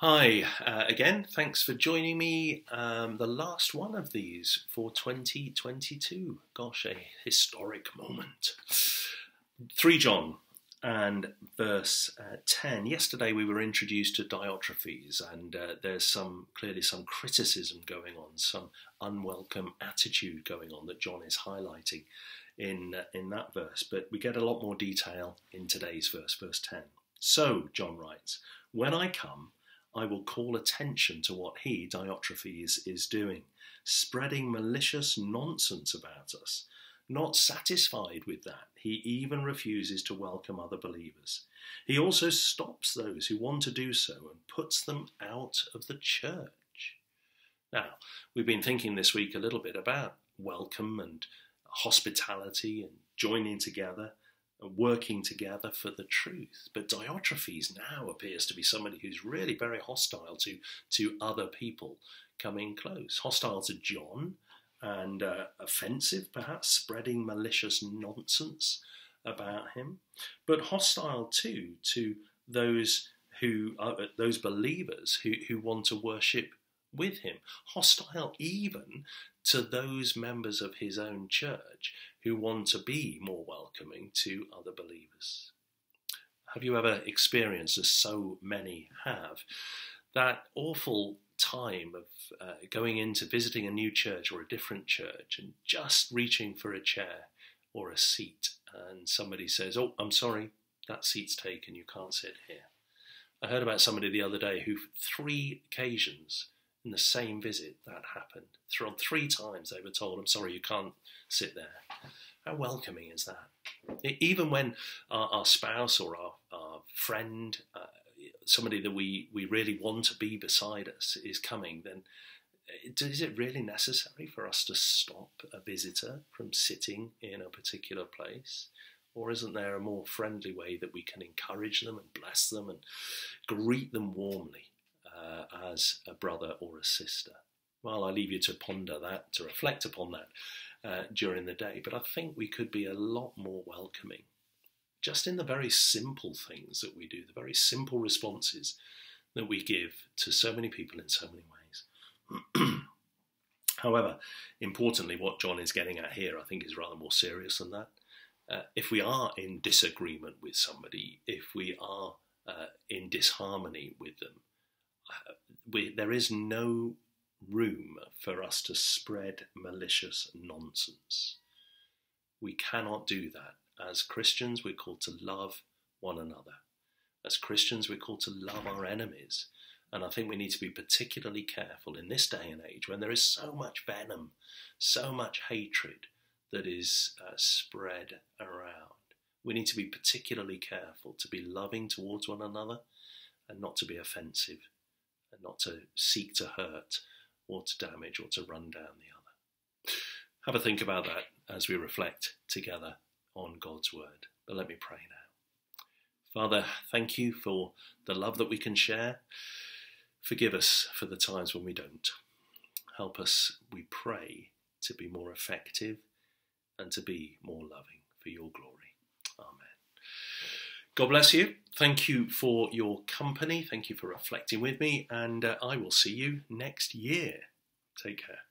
Hi uh, again. Thanks for joining me. Um, the last one of these for 2022. Gosh, a historic moment. 3 John and verse uh, 10. Yesterday we were introduced to Diotrephes, and uh, there's some clearly some criticism going on, some unwelcome attitude going on that John is highlighting in, uh, in that verse. But we get a lot more detail in today's verse, verse 10. So, John writes, When I come, I will call attention to what he, Diotrephes, is doing, spreading malicious nonsense about us. Not satisfied with that, he even refuses to welcome other believers. He also stops those who want to do so and puts them out of the church. Now, we've been thinking this week a little bit about welcome and hospitality and joining together working together for the truth. But Diotrephes now appears to be somebody who's really very hostile to, to other people coming close, hostile to John and uh, offensive, perhaps, spreading malicious nonsense about him, but hostile too to those who are those believers who, who want to worship with him, hostile even to those members of his own church who want to be more welcoming to other believers. Have you ever experienced, as so many have, that awful time of uh, going into visiting a new church or a different church and just reaching for a chair or a seat, and somebody says, Oh, I'm sorry, that seat's taken, you can't sit here. I heard about somebody the other day who, three occasions, in the same visit that happened. Three times they were told, I'm sorry, you can't sit there. How welcoming is that? Even when our, our spouse or our, our friend, uh, somebody that we, we really want to be beside us, is coming, then is it really necessary for us to stop a visitor from sitting in a particular place? Or isn't there a more friendly way that we can encourage them and bless them and greet them warmly uh, as a brother or a sister? Well, I leave you to ponder that, to reflect upon that uh, during the day. But I think we could be a lot more welcoming, just in the very simple things that we do, the very simple responses that we give to so many people in so many ways. However, importantly, what John is getting at here, I think, is rather more serious than that. Uh, if we are in disagreement with somebody, if we are uh, in disharmony with them, we, there is no room for us to spread malicious nonsense. We cannot do that. As Christians, we're called to love one another. As Christians, we're called to love our enemies. And I think we need to be particularly careful in this day and age when there is so much venom, so much hatred that is uh, spread around. We need to be particularly careful to be loving towards one another and not to be offensive and not to seek to hurt or to damage or to run down the other. Have a think about that as we reflect together on God's word. But let me pray now. Father, thank you for the love that we can share. Forgive us for the times when we don't. Help us, we pray, to be more effective and to be more loving for your glory. Amen. God bless you. Thank you for your company. Thank you for reflecting with me, and uh, I will see you next year. Take care.